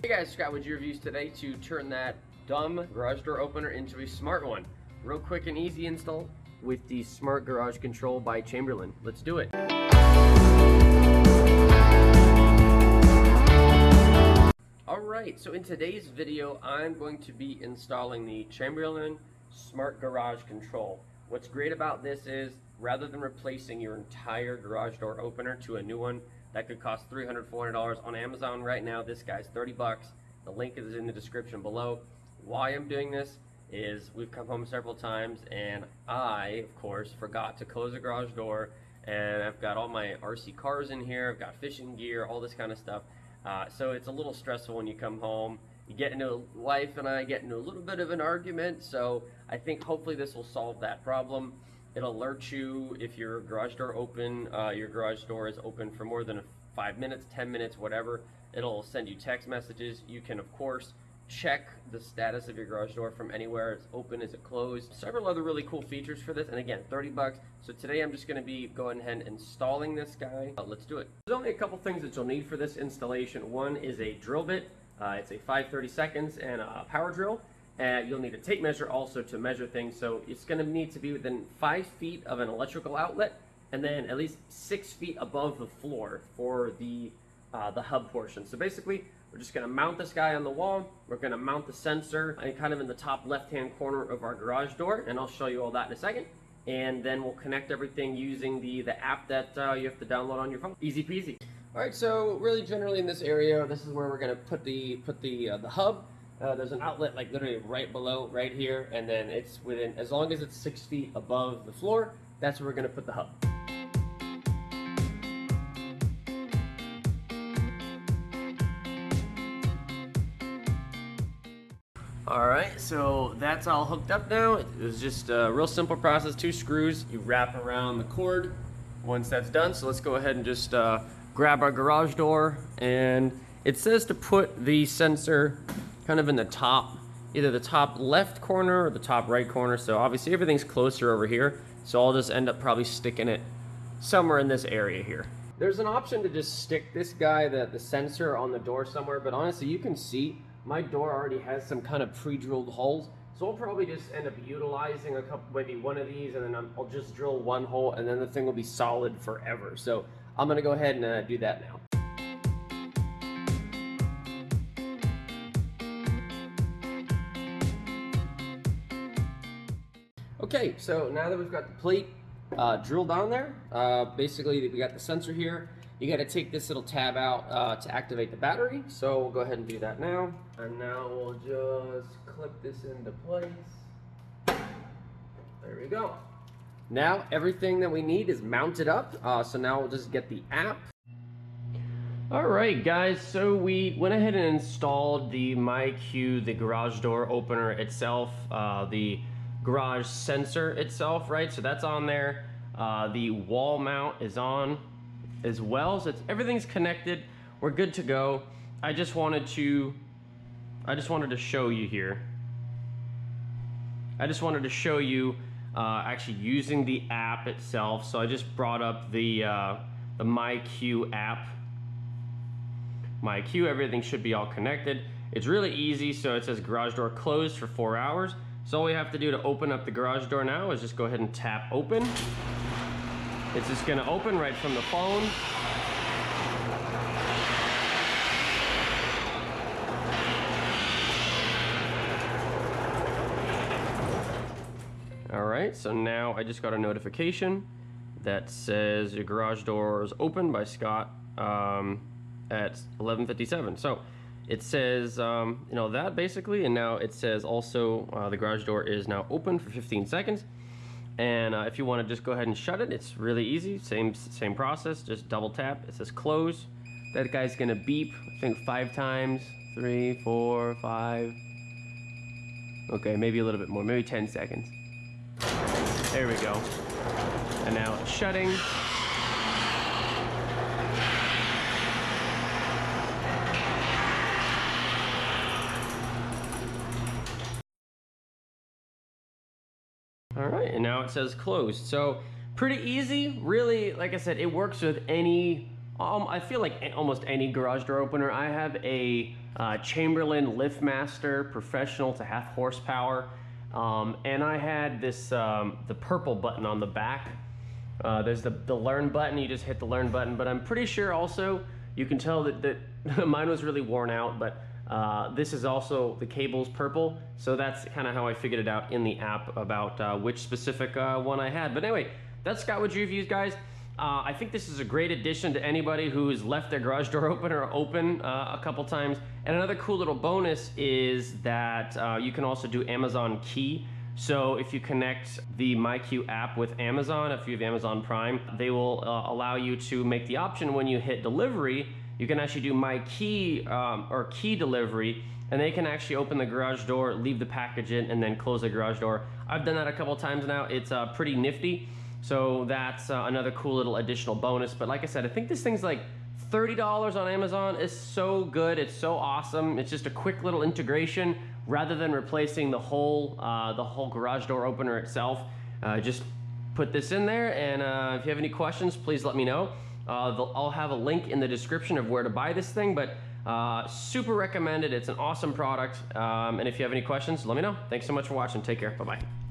Hey guys, Scott with your reviews today to turn that dumb garage door opener into a smart one. Real quick and easy install with the Smart Garage Control by Chamberlain. Let's do it. Alright, so in today's video, I'm going to be installing the Chamberlain Smart Garage Control. What's great about this is, rather than replacing your entire garage door opener to a new one, that could cost $300, $400 on Amazon right now. This guy's 30 bucks. The link is in the description below. Why I'm doing this is we've come home several times and I, of course, forgot to close the garage door and I've got all my RC cars in here, I've got fishing gear, all this kind of stuff. Uh, so it's a little stressful when you come home. You get into wife and I get into a little bit of an argument, so I think hopefully this will solve that problem. It'll alert you if your garage door open, uh, your garage door is open for more than five minutes, 10 minutes, whatever. It'll send you text messages. You can, of course, check the status of your garage door from anywhere. It's open, is it closed? Several other really cool features for this. And again, 30 bucks. So today I'm just going to be going ahead and installing this guy. Uh, let's do it. There's only a couple things that you'll need for this installation. One is a drill bit. Uh, it's a 530 seconds and a power drill. And you'll need a tape measure also to measure things. So it's going to need to be within five feet of an electrical outlet and then at least six feet above the floor for the uh, the hub portion. So basically, we're just gonna mount this guy on the wall. We're gonna mount the sensor and kind of in the top left-hand corner of our garage door, and I'll show you all that in a second. And then we'll connect everything using the, the app that uh, you have to download on your phone. Easy peasy. All right, so really generally in this area, this is where we're gonna put the, put the, uh, the hub. Uh, there's an outlet like literally right below, right here, and then it's within, as long as it's six feet above the floor, that's where we're gonna put the hub. Alright, so that's all hooked up now. It was just a real simple process. Two screws, you wrap around the cord once that's done. So let's go ahead and just uh, grab our garage door. And it says to put the sensor kind of in the top, either the top left corner or the top right corner. So obviously everything's closer over here. So I'll just end up probably sticking it somewhere in this area here. There's an option to just stick this guy, the, the sensor on the door somewhere, but honestly, you can see my door already has some kind of pre-drilled holes. So I'll probably just end up utilizing a couple, maybe one of these, and then i will just drill one hole, and then the thing will be solid forever. So I'm gonna go ahead and uh, do that now. Okay, so now that we've got the plate uh, drilled on there, uh, basically we got the sensor here. You got to take this little tab out uh, to activate the battery. So we'll go ahead and do that now. And now we'll just clip this into place. There we go. Now everything that we need is mounted up. Uh, so now we'll just get the app. Alright guys, so we went ahead and installed the MyQ, the garage door opener itself, uh, the garage sensor itself, right? So that's on there. Uh, the wall mount is on as well. So everything's connected. We're good to go. I just wanted to, I just wanted to show you here. I just wanted to show you uh, actually using the app itself. So I just brought up the, uh, the MyQ app. MyQ, everything should be all connected. It's really easy. So it says garage door closed for four hours. So all we have to do to open up the garage door now is just go ahead and tap open. It's just gonna open right from the phone. All right, so now I just got a notification that says your garage door is open by Scott um, at 11:57. So it says um, you know that basically, and now it says also uh, the garage door is now open for 15 seconds. And uh, if you want to just go ahead and shut it, it's really easy. Same same process. Just double tap. It says close. That guy's gonna beep. I think five times. Three, four, five. Okay, maybe a little bit more. Maybe 10 seconds. There we go. And now it's shutting. All right, and now it says closed. So pretty easy. Really, like I said, it works with any Um, I feel like almost any garage door opener. I have a uh, Chamberlain LiftMaster Professional to half horsepower, um, and I had this um, the purple button on the back. Uh, there's the, the learn button. You just hit the learn button, but I'm pretty sure also you can tell that, that mine was really worn out, but uh, this is also the cable's purple, so that's kind of how I figured it out in the app about uh, which specific uh, one I had. But anyway, that's Scott Wood Reviews, guys. Uh, I think this is a great addition to anybody who's left their garage door opener open uh, a couple times. And another cool little bonus is that uh, you can also do Amazon Key. So if you connect the MyQ app with Amazon, if you have Amazon Prime, they will uh, allow you to make the option when you hit delivery, you can actually do My Key um, or Key delivery and they can actually open the garage door, leave the package in, and then close the garage door. I've done that a couple times now. It's uh, pretty nifty. So that's uh, another cool little additional bonus. But like I said, I think this thing's like $30 on Amazon. It's so good. It's so awesome. It's just a quick little integration rather than replacing the whole, uh, the whole garage door opener itself. Uh, just put this in there. And uh, if you have any questions, please let me know. Uh, I'll have a link in the description of where to buy this thing, but uh, super recommended. It's an awesome product. Um, and if you have any questions, let me know. Thanks so much for watching. Take care. Bye-bye.